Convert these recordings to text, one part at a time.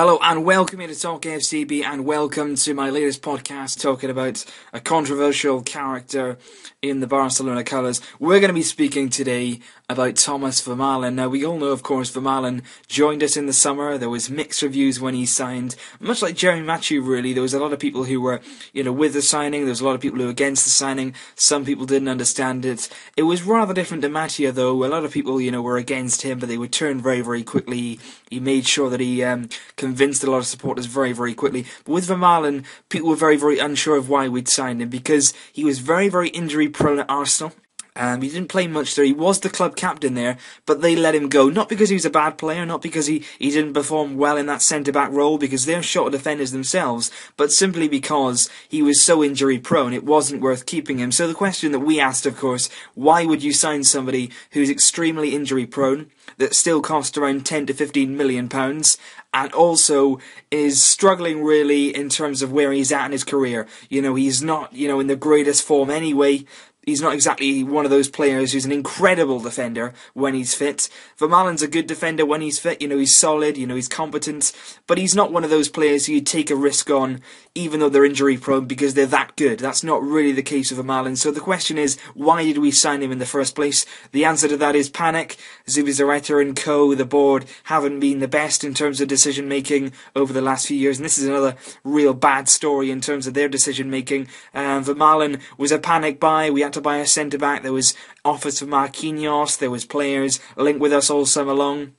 Hello and welcome here to Talk FCB and welcome to my latest podcast talking about a controversial character in the Barcelona colours. We're going to be speaking today about Thomas Vermaelen. Now we all know of course Vermaelen joined us in the summer. There was mixed reviews when he signed. Much like Jeremy Mathieu really, there was a lot of people who were, you know, with the signing, there was a lot of people who were against the signing. Some people didn't understand it. It was rather different to Mathieu though. A lot of people, you know, were against him but they turn very, very quickly. He made sure that he um, convinced a lot of supporters very, very quickly. But with Vermaelen, people were very, very unsure of why we'd signed him because he was very, very injury prone at Arsenal. Um, he didn't play much there. He was the club captain there, but they let him go. Not because he was a bad player, not because he, he didn't perform well in that centre back role, because they're short defenders themselves, but simply because he was so injury prone, it wasn't worth keeping him. So the question that we asked, of course, why would you sign somebody who's extremely injury prone, that still costs around 10 to 15 million pounds, and also is struggling really in terms of where he's at in his career. You know, he's not, you know, in the greatest form anyway he's not exactly one of those players who's an incredible defender when he's fit. Vermaelen's a good defender when he's fit. You know, he's solid. You know, he's competent. But he's not one of those players who you take a risk on, even though they're injury prone, because they're that good. That's not really the case with Vermaelen. So the question is, why did we sign him in the first place? The answer to that is panic. Zubizarreta and co, the board, haven't been the best in terms of decision making over the last few years. And this is another real bad story in terms of their decision making. Um, Vermaelen was a panic buy. We had to to buy a centre back. There was offers for Marquinhos. There was players linked with us all summer long.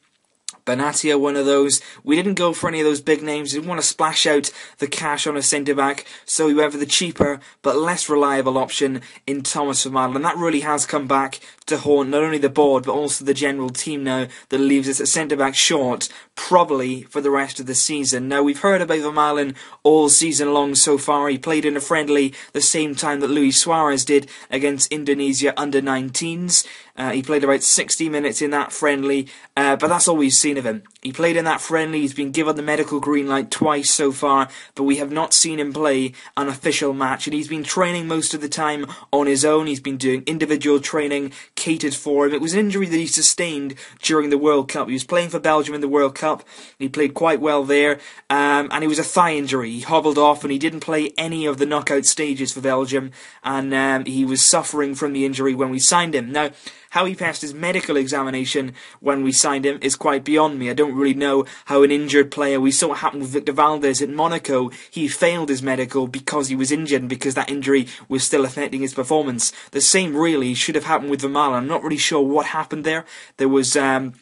Benatia, one of those. We didn't go for any of those big names. We didn't want to splash out the cash on a centre back, so we went for the cheaper but less reliable option in Thomas Vermaelen. And that really has come back to haunt not only the board but also the general team now that leaves us at centre back short, probably for the rest of the season. Now we've heard about Vermaelen all season long so far. He played in a friendly the same time that Luis Suarez did against Indonesia under 19s. Uh, he played about 60 minutes in that friendly, uh, but that's all we've seen of him. He played in that friendly, he's been given the medical green light twice so far, but we have not seen him play an official match, and he's been training most of the time on his own. He's been doing individual training catered for him. It was an injury that he sustained during the World Cup. He was playing for Belgium in the World Cup, he played quite well there, um, and it was a thigh injury. He hobbled off and he didn't play any of the knockout stages for Belgium, and um, he was suffering from the injury when we signed him. Now, how he passed his medical examination when we signed him is quite beyond me. I don't really know how an injured player, we saw what happened with Victor Valdés at Monaco, he failed his medical because he was injured and because that injury was still affecting his performance. The same really should have happened with Vermaelen. I'm not really sure what happened there. There was, um,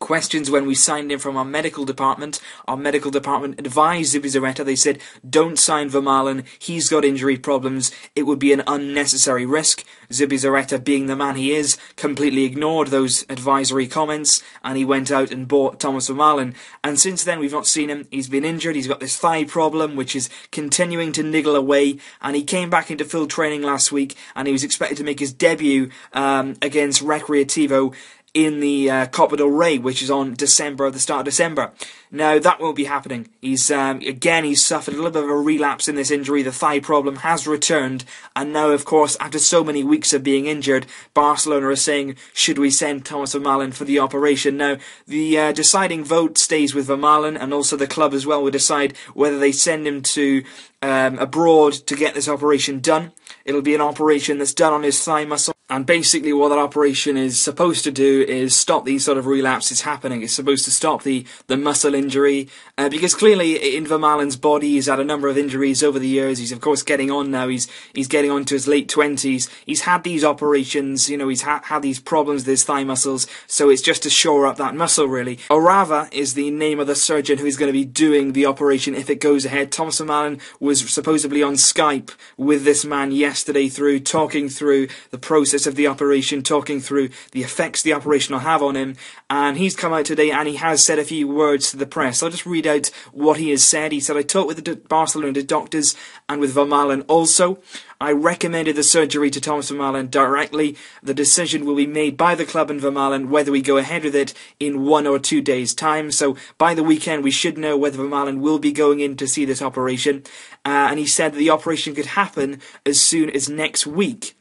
questions when we signed him from our medical department. Our medical department advised Zubizarreta, they said, don't sign Vermaelen, he's got injury problems, it would be an unnecessary risk. Zubizarreta, being the man he is, completely ignored those advisory comments, and he went out and bought Thomas Vermaelen. And since then, we've not seen him. He's been injured, he's got this thigh problem, which is continuing to niggle away, and he came back into full training last week, and he was expected to make his debut um, against Recreativo in the uh, Copa del Rey, which is on December, the start of December. Now that won't be happening. He's um, again he's suffered a little bit of a relapse in this injury. The thigh problem has returned, and now, of course, after so many weeks of being injured, Barcelona are saying, should we send Thomas Vermaelen for the operation? Now, the uh, deciding vote stays with Vermaelen, and also the club as well will decide whether they send him to um, abroad to get this operation done. It'll be an operation that's done on his thigh muscle. And basically, what that operation is supposed to do is stop these sort of relapses happening. It's supposed to stop the, the muscle injury. Uh, because clearly, in Vermaelen's body, he's had a number of injuries over the years. He's, of course, getting on now. He's, he's getting on to his late 20s. He's had these operations, you know, he's ha- had these problems with his thigh muscles. So it's just to shore up that muscle, really. Orava is the name of the surgeon who is going to be doing the operation if it goes ahead. Thomas Vermaelen was supposedly on Skype with this man yesterday through, talking through the process of the operation, talking through the effects the operation will have on him. And he's come out today and he has said a few words to the press. I'll just read out what he has said. He said, I talked with the Barcelona doctors and with Vermaelen also. I recommended the surgery to Thomas Vermaelen directly. The decision will be made by the club and Vermaelen whether we go ahead with it in one or two days' time. So by the weekend, we should know whether Vermaelen will be going in to see this operation. Uh, and he said that the operation could happen as soon as next week.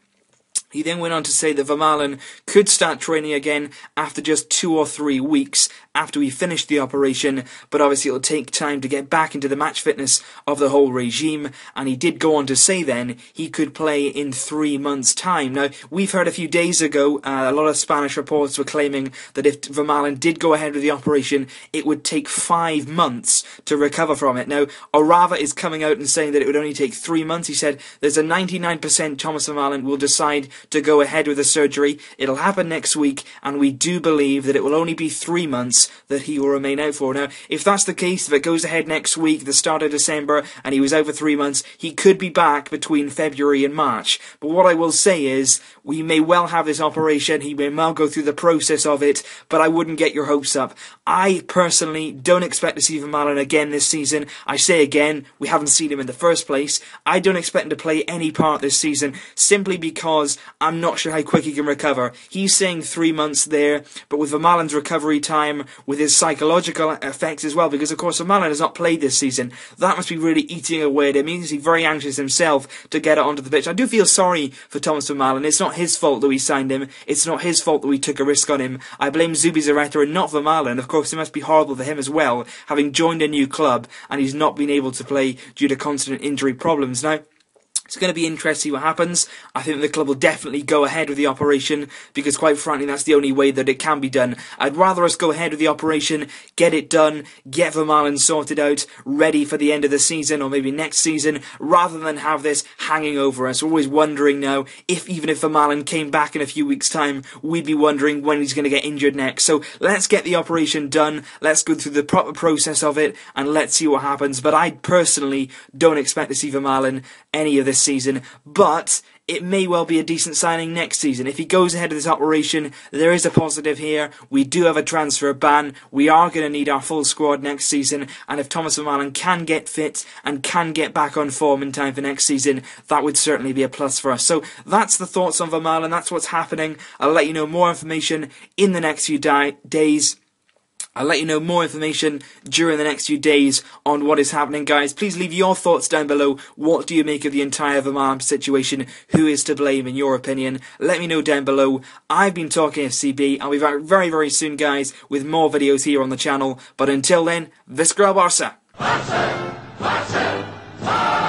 He then went on to say that Vermaelen could start training again after just two or three weeks after we finished the operation, but obviously it'll take time to get back into the match fitness of the whole regime. And he did go on to say then he could play in three months' time. Now, we've heard a few days ago, uh, a lot of Spanish reports were claiming that if Vermaelen did go ahead with the operation, it would take five months to recover from it. Now, Orava is coming out and saying that it would only take three months. He said there's a 99% Thomas Vermaelen will decide to go ahead with the surgery. It'll happen next week, and we do believe that it will only be three months that he will remain out for. Now, if that's the case, if it goes ahead next week, the start of December, and he was out for three months, he could be back between February and March. But what I will say is, we may well have this operation, he may well go through the process of it, but I wouldn't get your hopes up. I personally don't expect to see Vermaelen again this season. I say again, we haven't seen him in the first place. I don't expect him to play any part this season, simply because I'm not sure how quick he can recover. He's saying three months there, but with Vermaelen's recovery time, with his psychological effects as well, because of course Vermaelen has not played this season, that must be really eating away at him. He's very anxious himself to get it onto the pitch. I do feel sorry for Thomas Vermaelen. It's not his fault that we signed him. It's not his fault that we took a risk on him. I blame Zubizarreta and not Vermaelen. Of course, it must be horrible for him as well, having joined a new club and he's not been able to play due to constant injury problems. Now, it's going to be interesting to see what happens. I think the club will definitely go ahead with the operation because, quite frankly, that's the only way that it can be done. I'd rather us go ahead with the operation, get it done, get Vermaelen sorted out, ready for the end of the season or maybe next season, rather than have this hanging over us. We're always wondering now if even if Vermaelen came back in a few weeks' time, we'd be wondering when he's going to get injured next. So let's get the operation done. Let's go through the proper process of it and let's see what happens. But I personally don't expect to see Vermaelen any of this this season, but it may well be a decent signing next season. If he goes ahead of this operation, there is a positive here. We do have a transfer ban. We are going to need our full squad next season. And if Thomas Vermaelen can get fit and can get back on form in time for next season, that would certainly be a plus for us. So that's the thoughts on Vermaelen. That's what's happening. I'll let you know more information in the next few di- days. I'll let you know more information during the next few days on what is happening, guys. Please leave your thoughts down below. What do you make of the entire Vermaelen situation? Who is to blame, in your opinion? Let me know down below. I've been talking FCB. I'll be back very, very soon, guys, with more videos here on the channel. But until then, Visca Barça! Barça! Barça!